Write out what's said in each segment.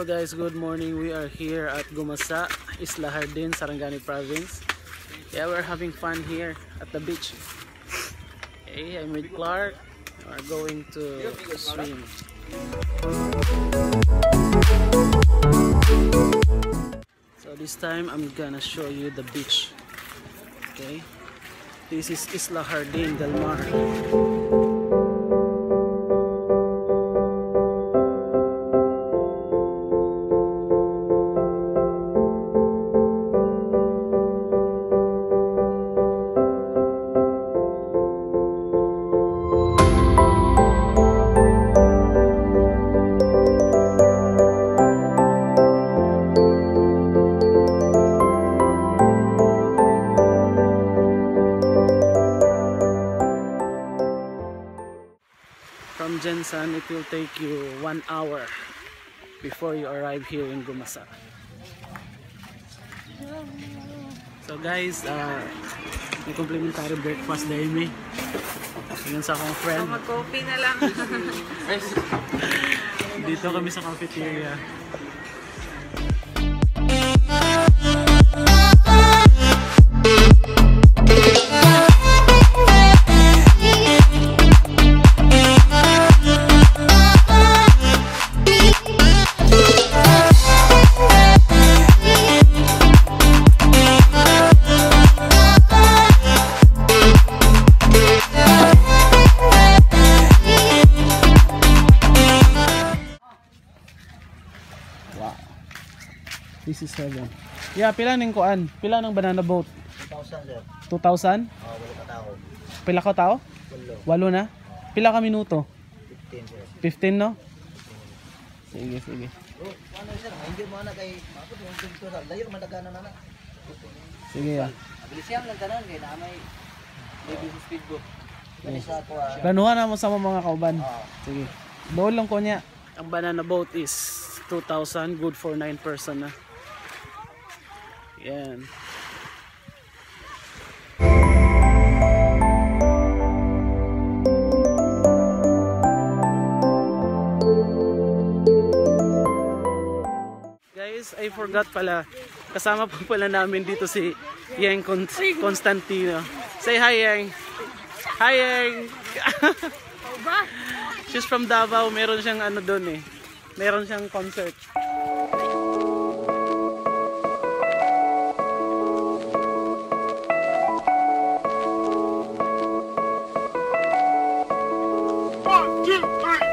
Hello guys, good morning. We are here at Gumasa, Isla Hardin, Sarangani Province. Yeah, we're having fun here at the beach. Okay, I'm with Clark. We're going to swim. So this time I'm gonna show you the beach. Okay, this is Isla Hardin del Mar. From Jensen, it will take you one hour before you arrive here in Gumasa. So guys, uh, may complimentary breakfast dahil may yun sa akong friend. Mag-coffee na lang. Dito kami sa cafeteria. 67. Yeah, pila ning kuan? Pila ng banana boat? 2,000 sir. 2,000? Oh, wala ka tao. Pila ka tao? Walo. Walo na? Pila ka minuto? 15 sir. 15 no? Sige, sige. Oh, ano sir, hindi na kay ako yung gusto na layo man dagana na. Sige ah. ya. Abilis yan lang tanan kay na may baby speedboat. Ano ah? Planuhan na mo sa mga kauban. Ah. Sige. Doon lang ko niya. Ang banana boat is 2,000. Good for 9 person na. Yan. Guys, I forgot pala. Kasama pa pala namin dito si Yeng Con- Constantino. Say hi, Yeng. Hi, Yeng. She's from Davao. Meron siyang ano doon eh. Meron siyang concert. 一二。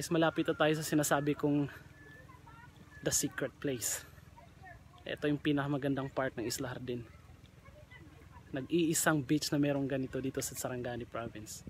Guys, malapit na tayo sa sinasabi kong the secret place. Ito yung pinakamagandang part ng Isla Hardin. nag-iisang beach na merong ganito dito sa Sarangani province.